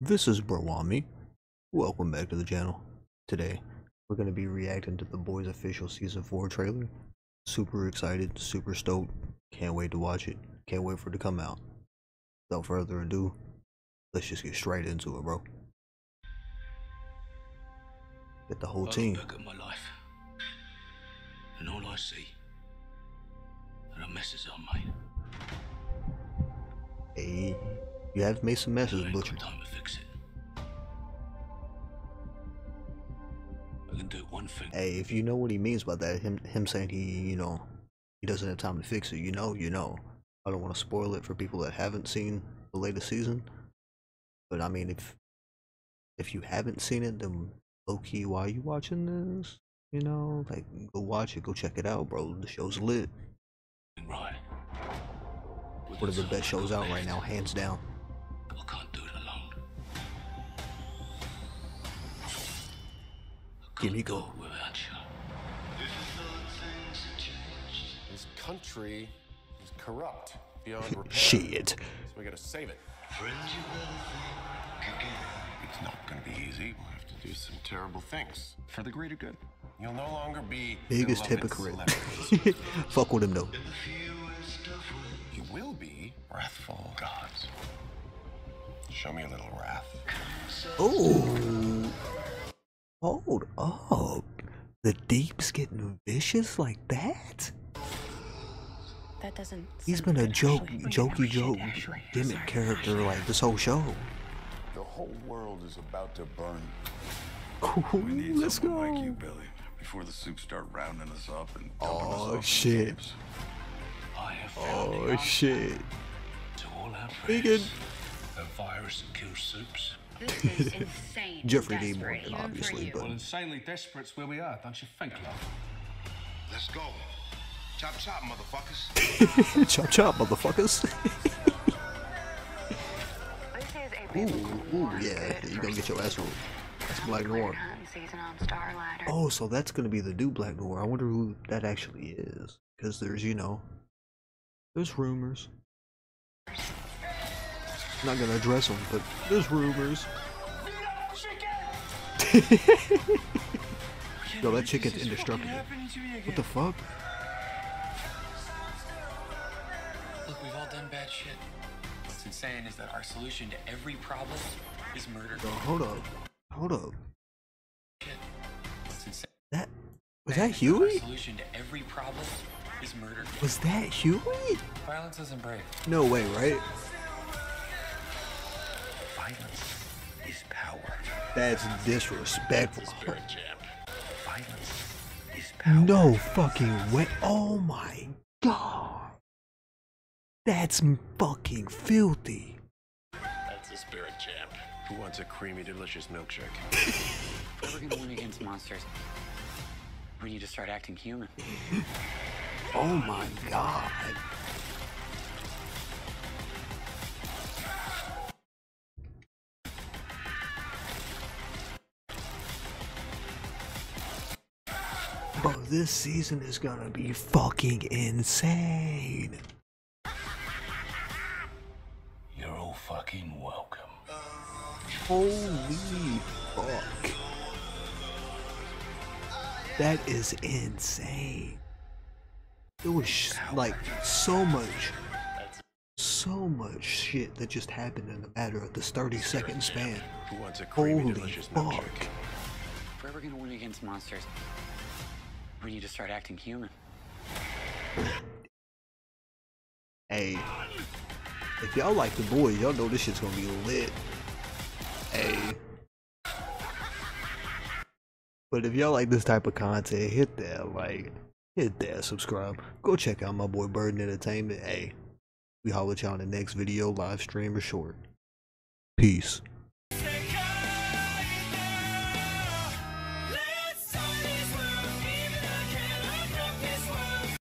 This is BruWantMe. Welcome back to the channel. Today, we're going to be reacting to The Boys official season 4 trailer. Super excited, super stoked. Can't wait to watch it. Can't wait for it to come out. Without further ado, let's just get straight into it, bro. Get the whole I team. look at my life, and all I see are the messes I made. Hey, you have made some messes, Butcher. time Hey, if you know what he means by that, him him saying he, you know, he doesn't have time to fix it, you know, you know. I don't want to spoil it for people that haven't seen the latest season. But I mean if if you haven't seen it, then low key why are you watching this? You know, like go watch it, go check it out, bro. The show's lit. Right. One of the best shows out right now, hands down. I Give me can't go. go without you. This country is corrupt beyond repair. Shit. So we gotta save it. It's not gonna be easy. We'll have to do some terrible things for the greater good. You'll no longer be Biggest hypocrite. Fuck with him though. you will be wrathful gods. Show me a little wrath. Oh, hold up. The deep's getting vicious like that? That doesn't. He's sound been a good, joke, actually. jokey joke gimmick character like this whole show. The whole world is about to burn. Cool, We need let's someone like you, go. Billy, before the supes start rounding us up and dumping us Oh shit. the ships. I have found the Oh shit. to all our Vegan. prayers. A virus that kills supes. This is insane. Jeffrey Dean Morgan, obviously, but- Well, insanely desperate's where we are, don't you think, love? Let's go. Chop chop, motherfuckers. chop chop, motherfuckers. This is a ooh, ooh, yeah, you gonna get your ass whooped. That's Black Noir. hunting season on Starlighter. Oh, so that's gonna be the new Black Noir. I wonder who that actually is. Because there's, you know, there's rumors. Not gonna address them, but there's rumors. Yo, that chicken's indestructible. What the fuck? Look, we've all done bad shit. What's insane is that our solution to every problem is murder. Yo, hold up. Hold up. Shit. What's insane That was that Huey? solution to every problem is murder. Was that Huey? Violence isn't brave. No way, right? That's disrespectful. Violence is. No fucking way. Oh my god. That's fucking filthy. That's the spirit champ. Who wants a creamy, delicious milkshake? If we're gonna win against monsters, we need to start acting human. Oh my god. Bro, this season is gonna be fucking insane. You're all fucking welcome. Holy fuck. That is insane. There was sh- like so much, so much shit that just happened in a matter of this 30 second span. Who wants a creamy, Holy fuck. milkshake? If we're ever gonna win against monsters, we need to start acting human. Hey, if y'all like the boys, y'all know this shit's gonna be lit. Hey. But if y'all like this type of content, hit that like, hit that subscribe. Go check out my boy Burden Entertainment. Hey, we holler at y'all in the next video, live stream or short. Peace.